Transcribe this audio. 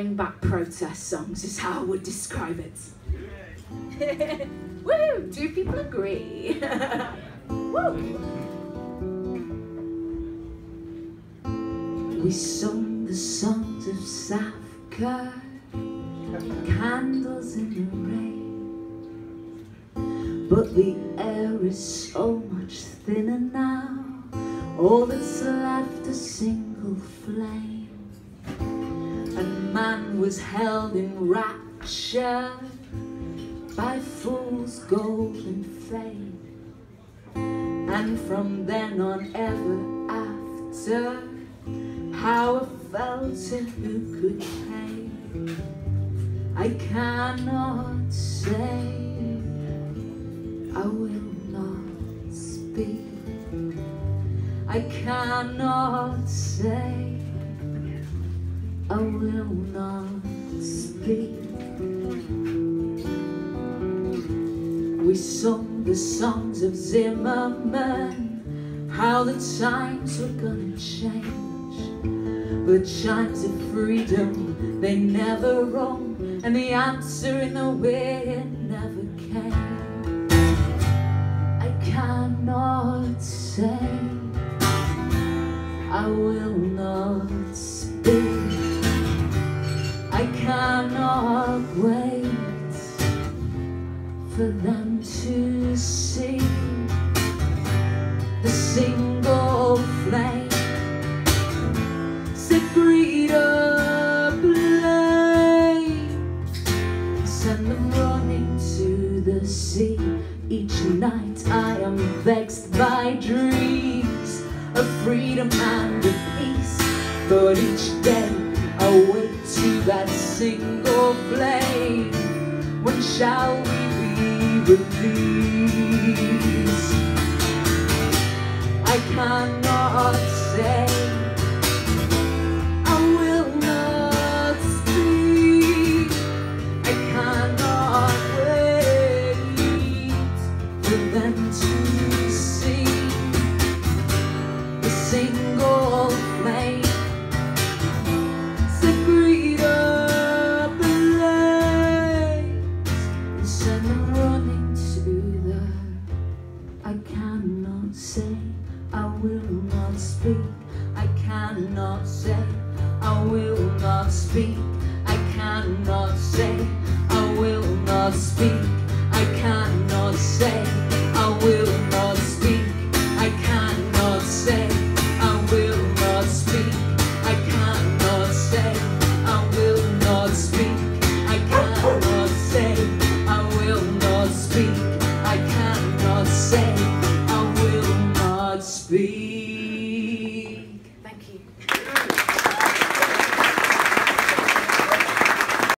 Bring back protest songs is how I would describe it. Woo! Do people agree? We sung the songs of Safka, candles in the rain. But the air is so much thinner now, all that's left a single flame man was held in rapture by fool's golden fame. And from then on ever after, how I felt and who could pay, I cannot say, I will not speak, I cannot say. I will not speak. We sung the songs of Zimmerman, how the times were gonna change. But chimes of freedom, they never rung, and the answer in the wind never came. I cannot say, I will not speak. Cannot wait for them to see the single flame. Send them running to the sea. Each night I am vexed by dreams of freedom and of peace. But each day single flame. When shall we be released? I cannot say. I will not I cannot wait to I cannot say, I will not speak. I cannot say, I will not speak. I cannot say, I will not speak. I cannot say, I cannot say, I will not speak.